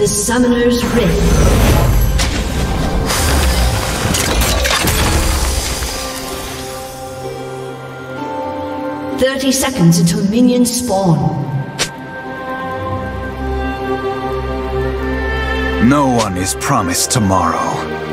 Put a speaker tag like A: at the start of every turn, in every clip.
A: to Summoner's Rift. Thirty seconds until minions spawn.
B: No one is promised tomorrow.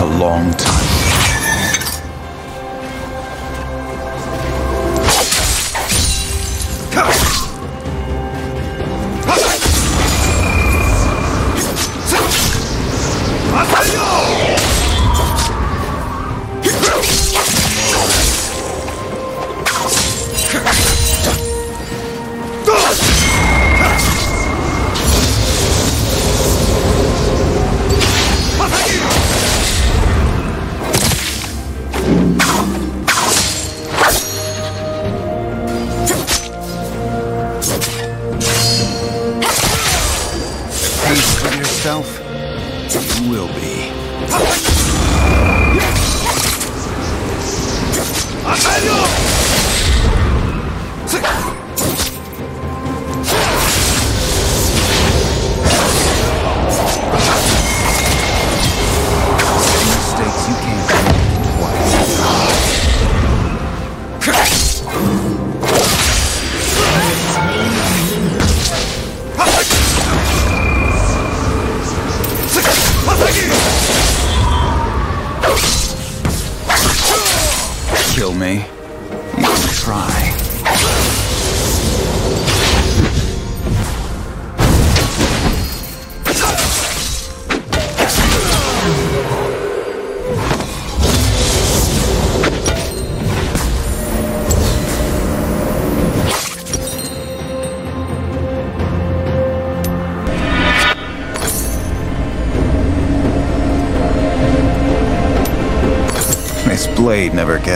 B: A long ¡Año!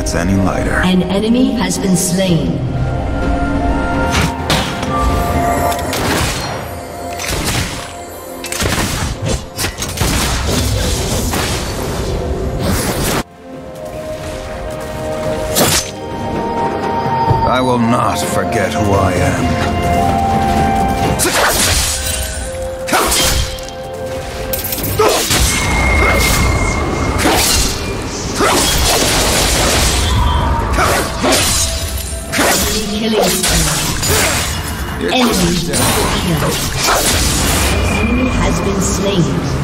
B: Gets any lighter.
A: An enemy has been slain.
B: I will not forget who I am.
A: Enemy. Enemy has been slain.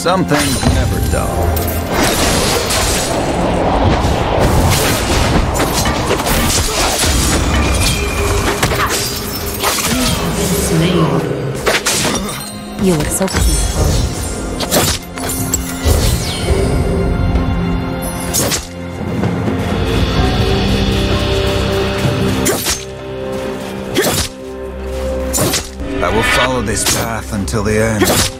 B: Some things never dull.
C: You look so peaceful.
B: I will follow this path until the end.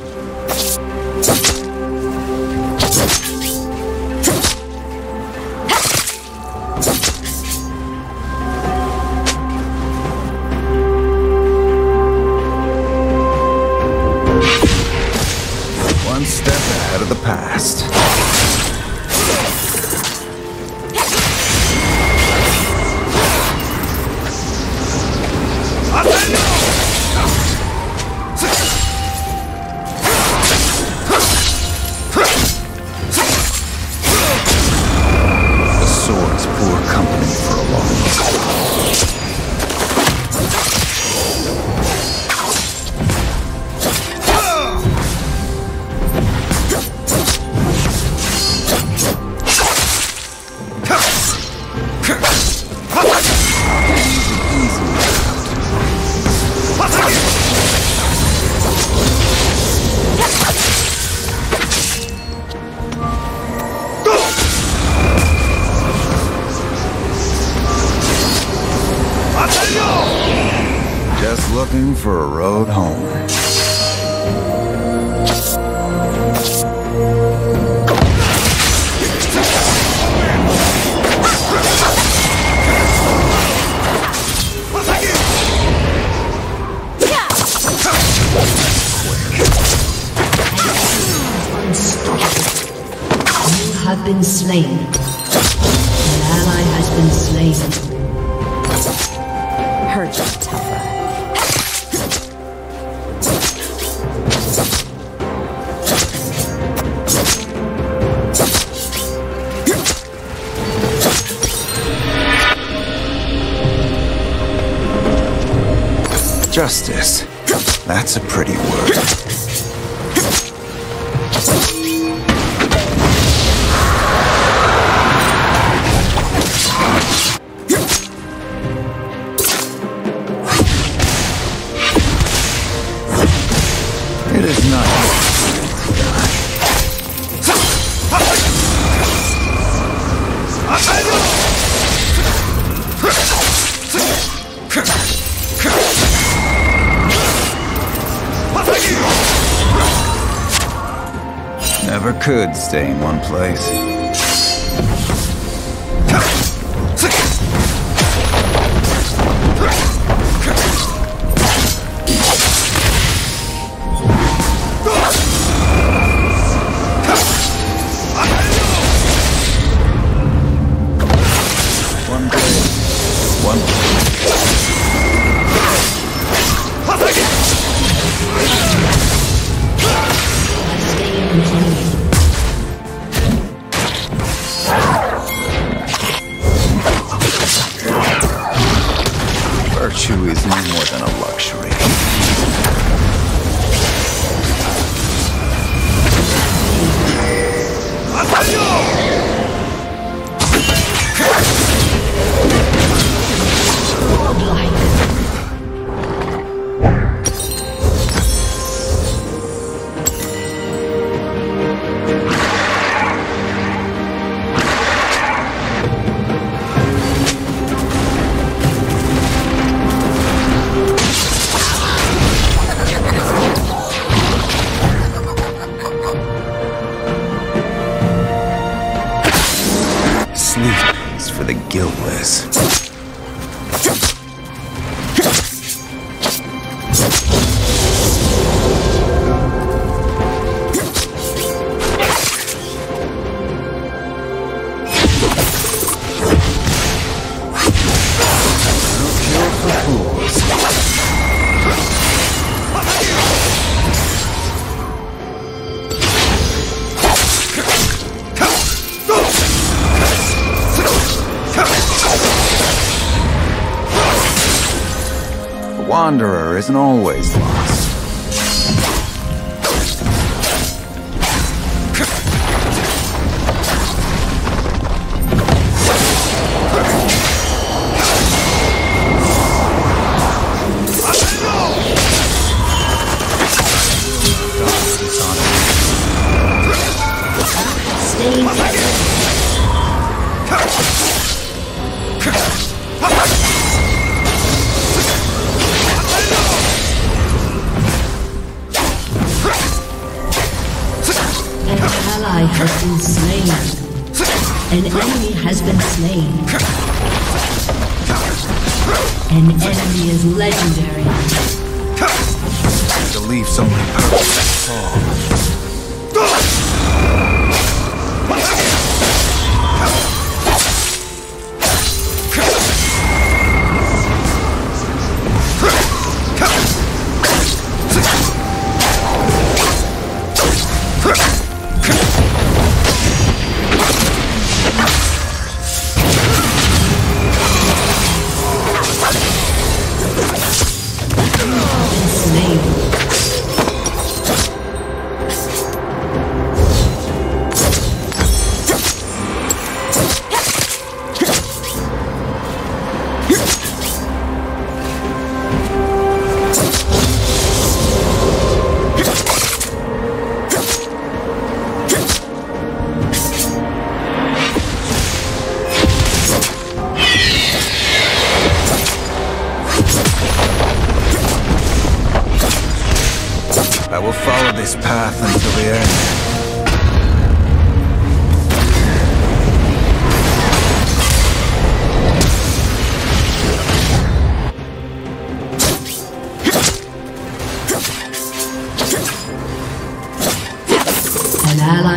A: Been slain. An ally has been slain.
C: Hurt tougher.
B: Justice. That's a pretty word. Never could stay in one place. Isn't always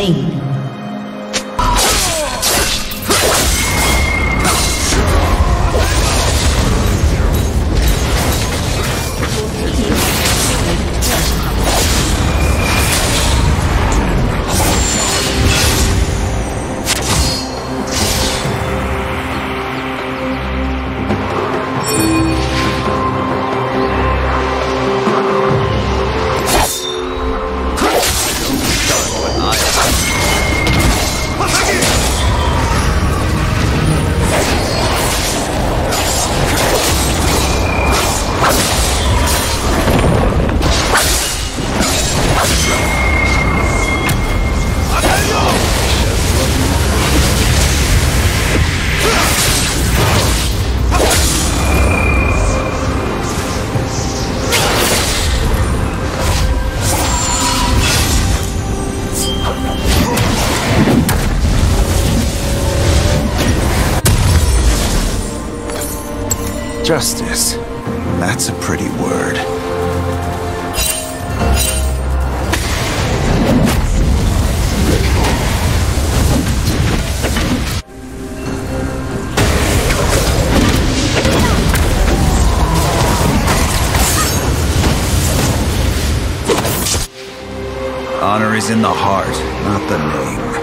A: Slain. Justice. That's a pretty word. Honor is in the heart, not the name.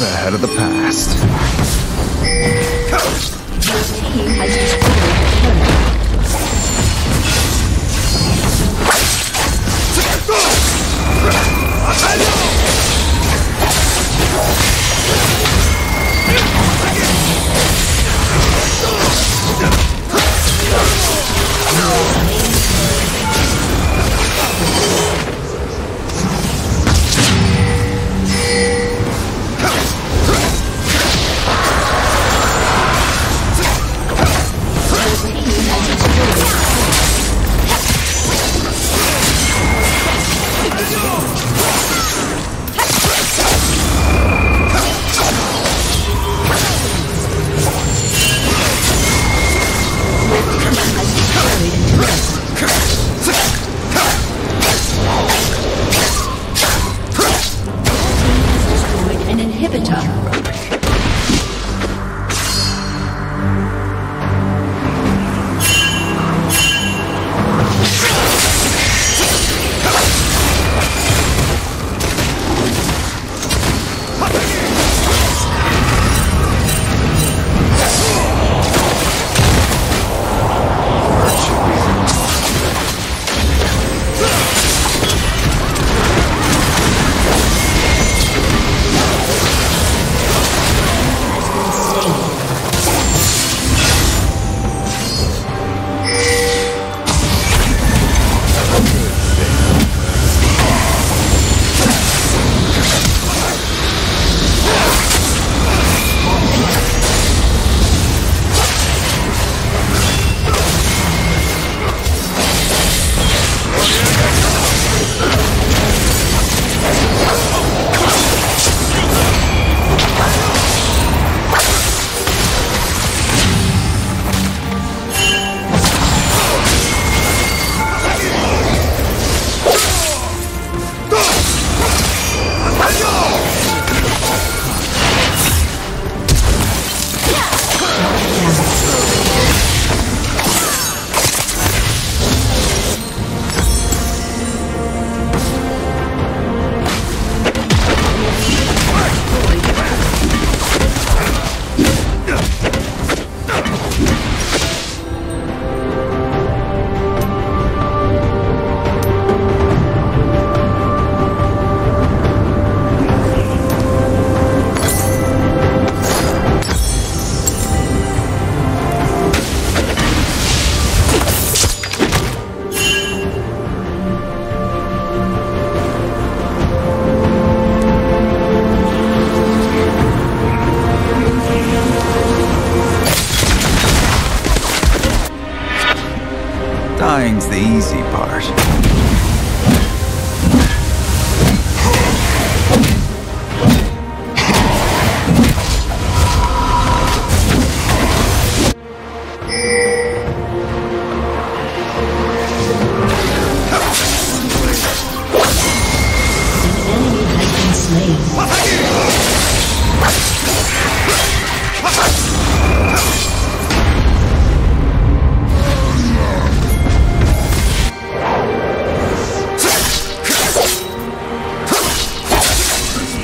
A: ahead of the past.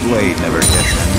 B: Blade never gets any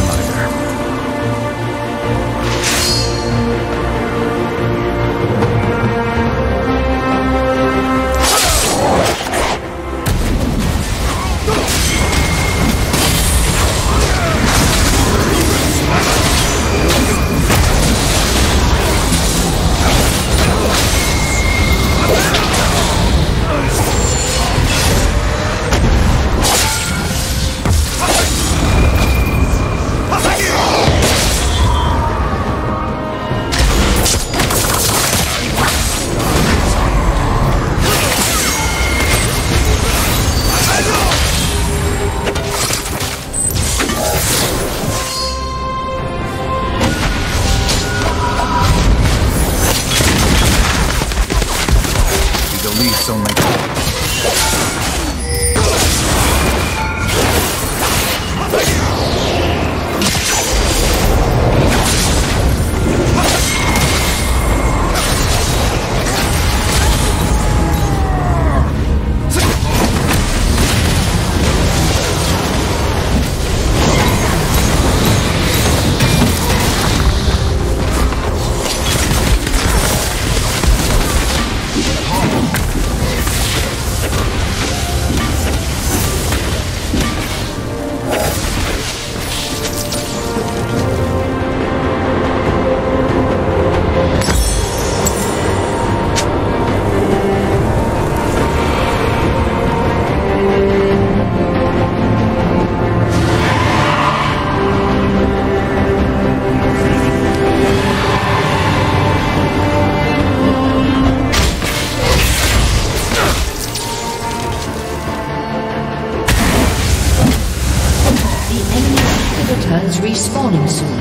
A: inhibitor respawning soon.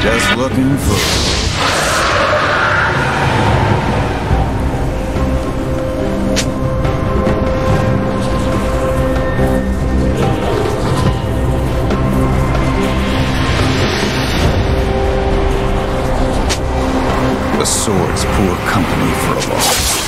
B: Just looking for... Sword's poor company for a loss.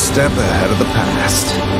B: step ahead of the past.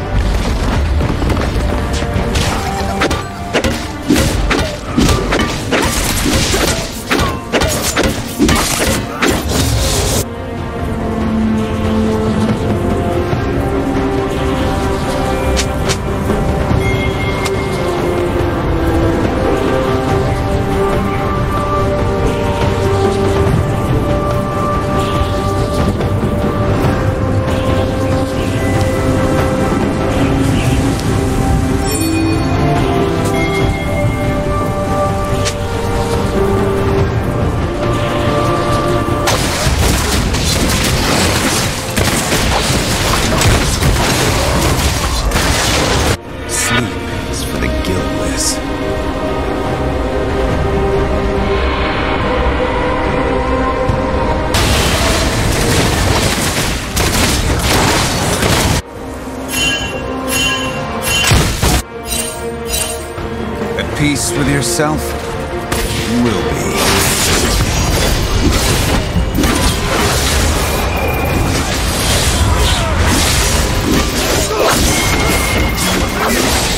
B: peace with yourself, you will be. Yeah.